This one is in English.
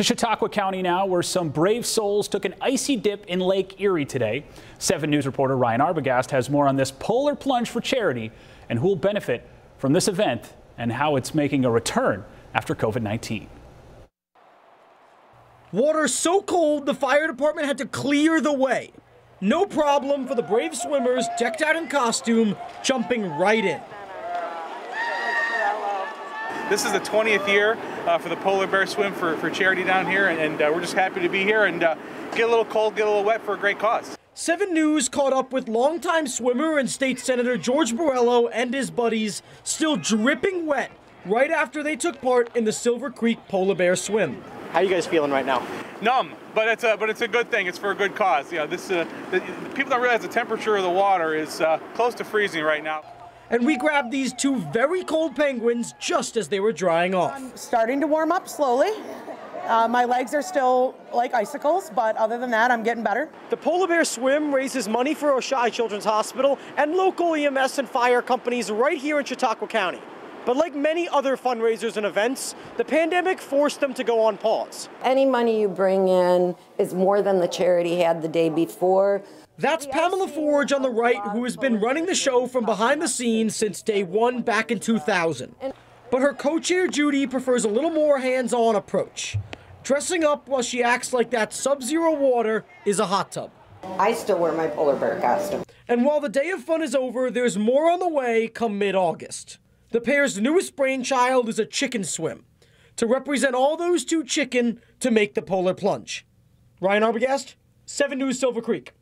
To Chautauqua County now, where some brave souls took an icy dip in Lake Erie today. 7 News reporter Ryan Arbogast has more on this polar plunge for charity and who will benefit from this event and how it's making a return after COVID 19. Water so cold the fire department had to clear the way. No problem for the brave swimmers decked out in costume jumping right in. This is the 20th year uh, for the Polar Bear Swim for, for charity down here, and, and uh, we're just happy to be here and uh, get a little cold, get a little wet for a great cause. 7 News caught up with longtime swimmer and state senator George Borrello and his buddies, still dripping wet, right after they took part in the Silver Creek Polar Bear Swim. How are you guys feeling right now? Numb, but it's a but it's a good thing. It's for a good cause. You know, this uh, the, people don't realize the temperature of the water is uh, close to freezing right now and we grabbed these two very cold penguins just as they were drying off. I'm starting to warm up slowly. Uh, my legs are still like icicles, but other than that, I'm getting better. The Polar Bear Swim raises money for Oishei Children's Hospital and local EMS and fire companies right here in Chautauqua County. But like many other fundraisers and events, the pandemic forced them to go on pause. Any money you bring in is more than the charity had the day before. That's Pamela Forge on the right, who has been running the show from behind the scenes since day one back in 2000. But her co-chair Judy prefers a little more hands-on approach. Dressing up while she acts like that sub-zero water is a hot tub. I still wear my polar bear costume. And while the day of fun is over, there's more on the way come mid-August. The pair's newest brainchild is a chicken swim to represent all those too chicken to make the polar plunge. Ryan Arbogast, 7 News Silver Creek.